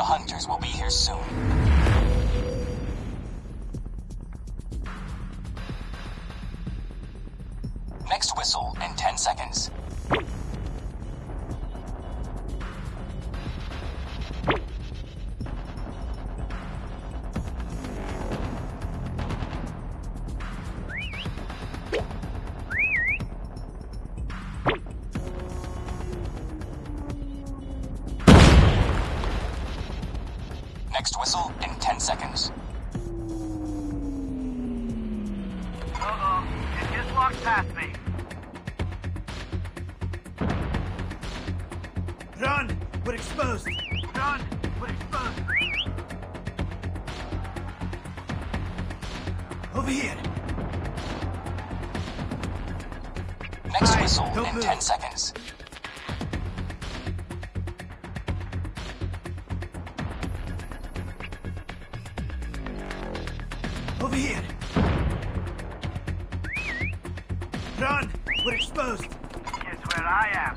The hunters will be here soon. Next whistle in 10 seconds. Next whistle in 10 seconds. Uh-oh. It just walked past me. Run! We're exposed! Run! We're exposed. Over here! Next Alright, whistle in move. 10 seconds. Over here! Run! We're exposed! Guess where I am?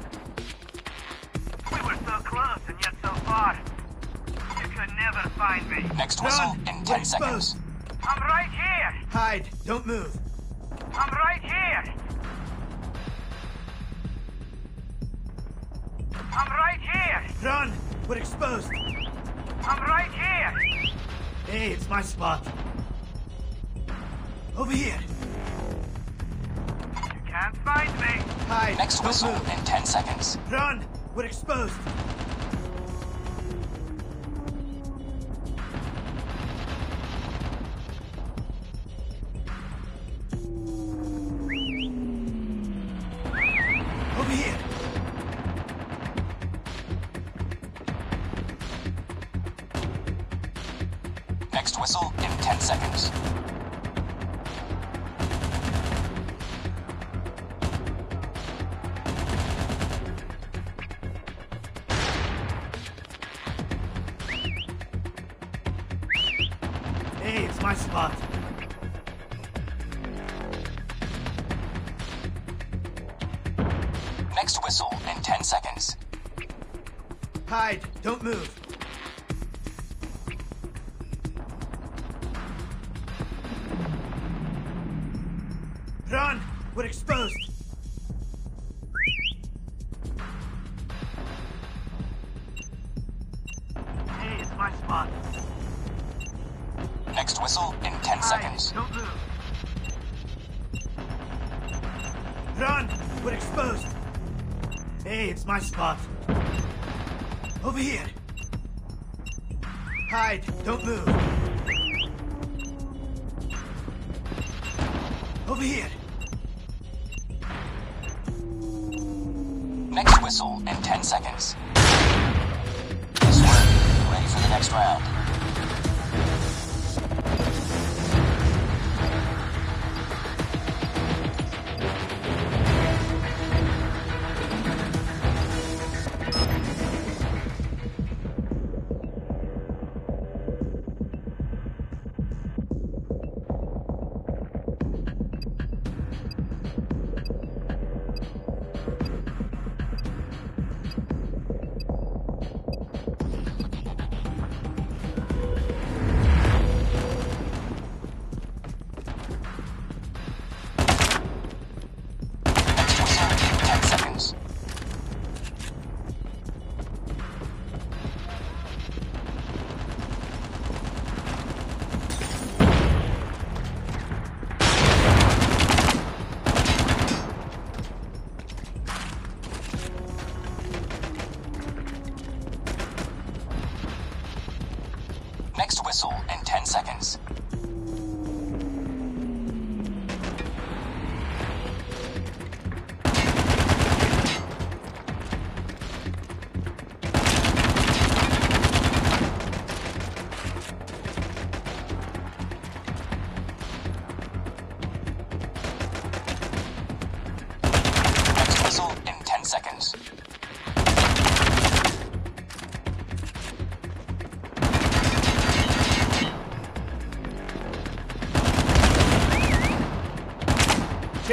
We were so close and yet so far. You could never find me. Next whistle Run! in We're 10 seconds. exposed! I'm right here! Hide! Don't move! I'm right here! I'm right here! Run! We're exposed! I'm right here! Hey, it's my spot! Over here! You can't find me! Hide! Next Don't whistle move. in 10 seconds. Run! We're exposed! Over here! Next whistle in 10 seconds. My spot! Next whistle in 10 seconds. Hide! Don't move! Run! We're exposed! Hey, it's my spot! Next whistle in 10 Hide. seconds. Run! We're exposed! Hey, it's my spot! Over here! Hide! Don't move! Over here! Next whistle in 10 seconds. Nice work. Ready for the next round. Next whistle in 10 seconds.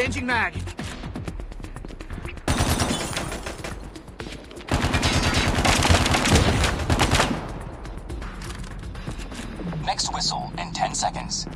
Changing mag. Next whistle in 10 seconds.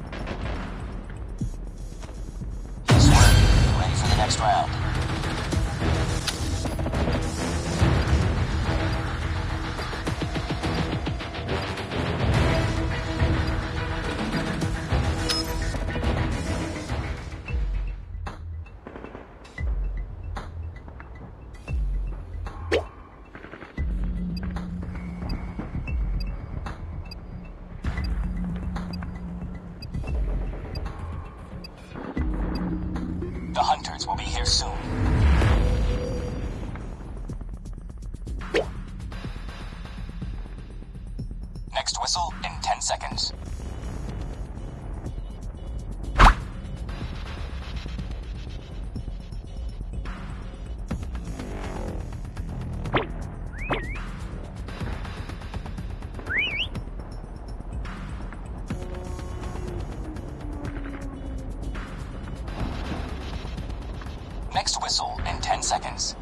The hunters will be here soon. Next whistle in 10 seconds.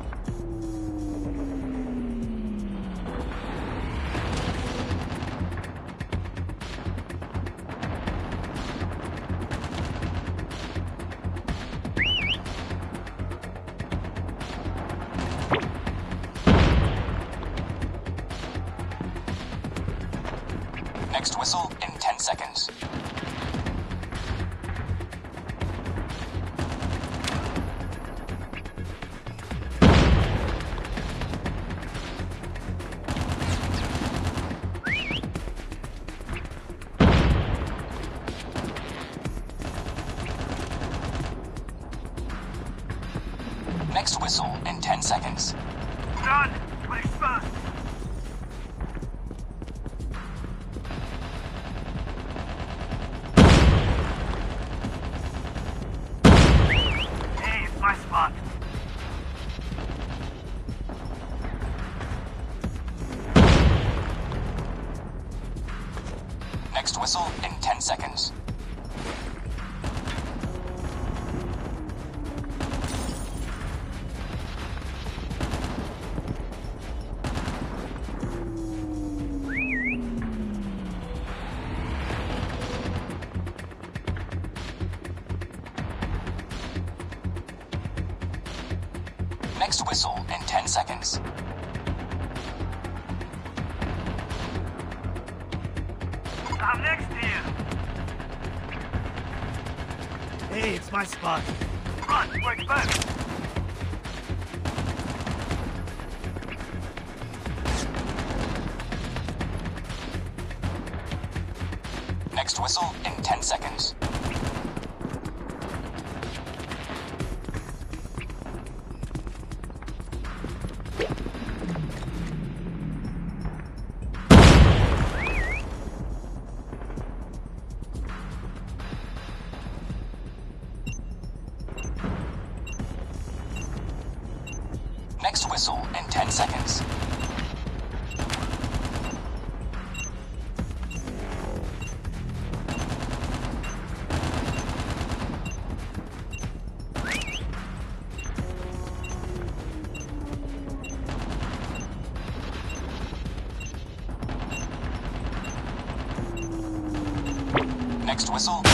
10 seconds. Run! We're! Hey, it's my spot. Next whistle in 10 seconds. Next whistle in 10 seconds. I'm next to you. Hey, it's my spot. Run! We're exposed! Next whistle in 10 seconds. Whistle